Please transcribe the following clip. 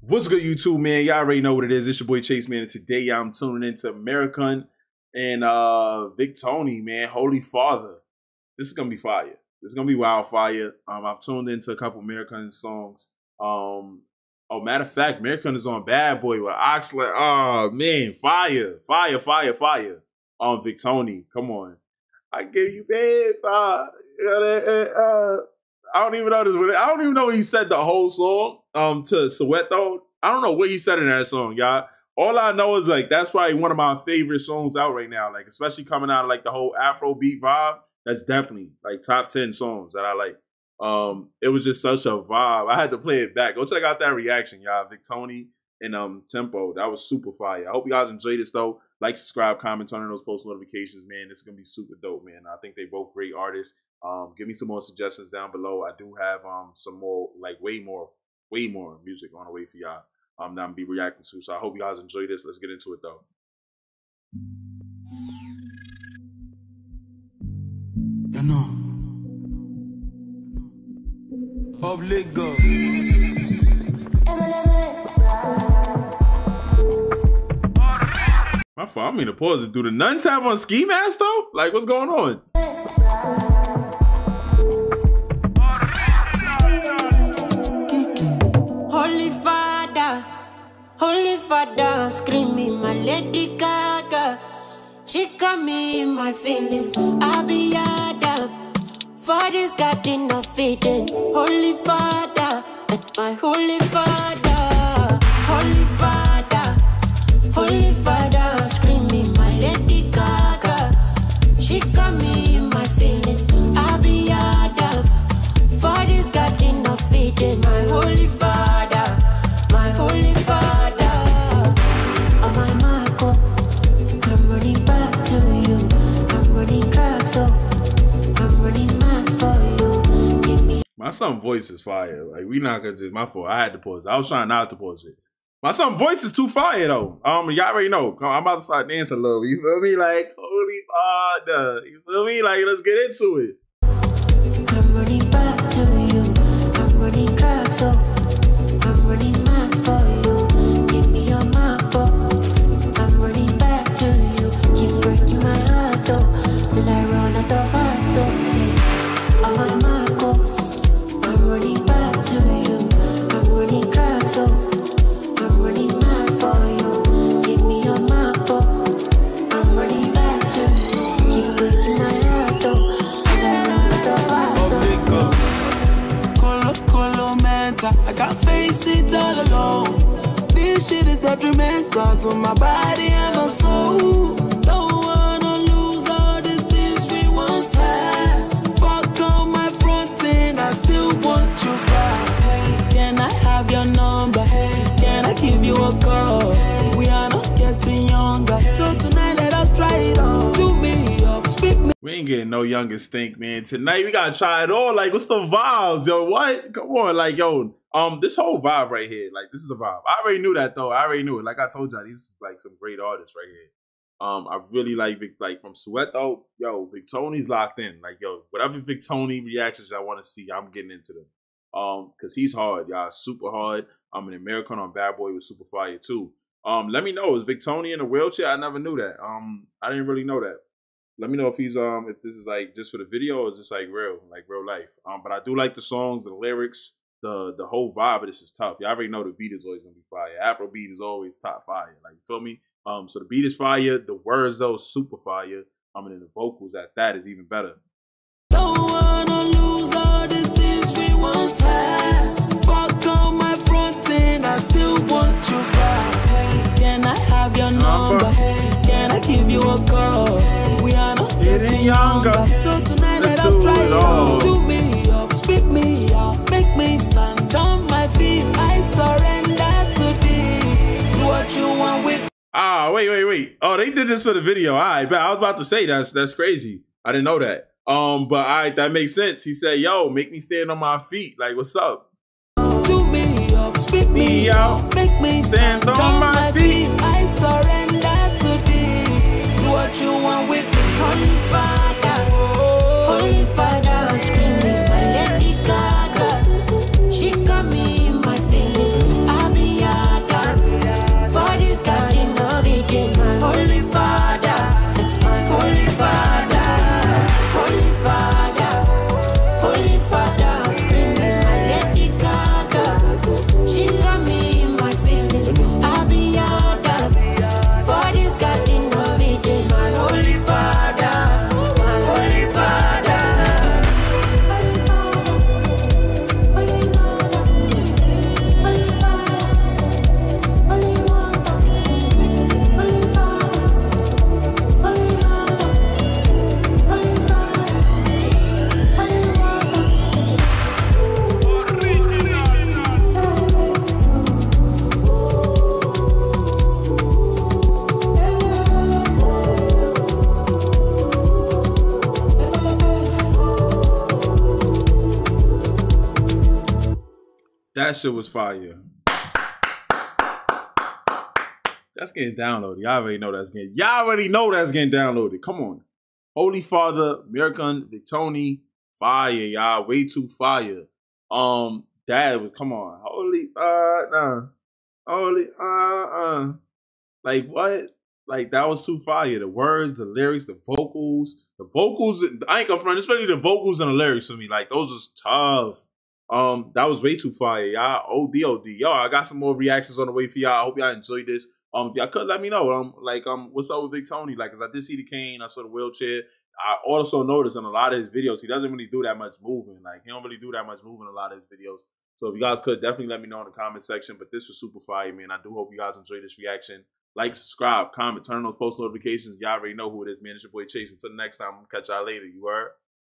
What's good, YouTube, man? Y'all already know what it is. It's your boy Chase, man. And today I'm tuning into Mayorkun and uh Victony, man. Holy Father. This is gonna be fire. This is gonna be wildfire. Um, I've tuned into a couple Mayorkun songs. Um, oh, matter of fact, Mayorkun is on Bad Boy with Oxlade. Oh man, fire, fire, fire, fire. Um, Victony, come on. I give you bad fire. Uh, I don't even know this. I don't even know he said the whole song um to Soweto. I don't know what he said in that song, y'all. All I know is like that's probably one of my favorite songs out right now. Like especially coming out of like the whole Afro beat vibe. That's definitely like top ten songs that I like. Um, it was just such a vibe. I had to play it back. Go check out that reaction, y'all. Victony and um Tempoe. That was super fire. I hope you guys enjoyed this though. Like, subscribe, comment, turn on those post notifications, man. This is gonna be super dope, man. I think they both great artists. Um, give me some more suggestions down below. I do have um some more, like way more, way more music on the way for y'all. Um, that I'm be reacting to. So I hope you guys enjoy this. Let's get into it though. You know, of Lagos. My fault. I mean to pause it. Do the nuns have on ski masks though? Like, what's going on? I'm screaming my Lady Gaga. She got me in my feelings. I be Adam. Father's got enough feeding. Holy Father, my Holy Father, My son voice is fire. Like, we not gonna do my fault. I had to pause it. I was trying not to pause it. My son voice is too fire though. Um, y'all already know. I'm about to start dancing a little. You feel me? Like, holy father. You feel me? Like, let's get into it. Is detrimental to my body and my soul. Don't wanna lose all the things we once had. Fuck on my front end, I still want you back. Hey, can I have your number? Hey, can I give you a call? We are not getting younger, so tonight let us try it on. Do me up, spit me. We ain't getting no younger stink, man. Tonight we gotta try it all. Like, what's the vibes, yo? What? Come on, like, yo, um, this whole vibe right here, like, this is a vibe. I already knew that though. I already knew it. Like I told y'all, these like some great artists right here. Um, I really like Vic, like from Soweto, yo, Victony's locked in. Like, yo, whatever Victony reactions I want to see, I'm getting into them. Um, cause he's hard, y'all, super hard. I'm an Mayorkun on Bad Boy with super fire too. Um, let me know, is Victony in a wheelchair? I never knew that. Um, I didn't really know that let me know if he's um if this is like just for the video or is this like real like real life um but i do like the songs the lyrics the the whole vibe of this is tough. Y'all already know the beat is always gonna be fire. Afro beat is always top fire. Like you feel me? Um so the beat is fire. The words though super fire. Um and then the vocals at that is even better. Don't wanna lose all the things we once had. Ah wait wait wait. Oh they did this for the video. All right but i was about to say that's that's crazy. I didn't know that. Um but all right that makes sense. He said yo make me stand on my feet. Like what's up? Do me up, spit me Me out, make me stand on, my That shit was fire. That's getting downloaded. Y'all already know that's getting. Y'all already know that's getting downloaded. Come on. Holy Father, Mayorkun Victony, fire, y'all. Way too fire. Um, Dad was come on. Holy uh nah. Holy uh uh. Like what? Like that was too fire. The words, the lyrics, the vocals, the vocals. I ain't gonna front. Especially the vocals and the lyrics for me. Like those was tough. Um, that was way too fire, y'all. OD, OD. Yo, I got some more reactions on the way for y'all. I hope y'all enjoyed this. Um, if y'all could let me know. Um, like, um, what's up with Victony? Like, cause I did see the cane, I saw the wheelchair. I also noticed in a lot of his videos, he doesn't really do that much moving. Like, he don't really do that much moving in a lot of his videos. So if you guys could definitely let me know in the comment section. But this was super fire, man. I do hope you guys enjoyed this reaction. Like, subscribe, comment, turn on those post notifications. Y'all already know who it is, man. It's your boy Chase. Until next time, I'm catch y'all later. You heard?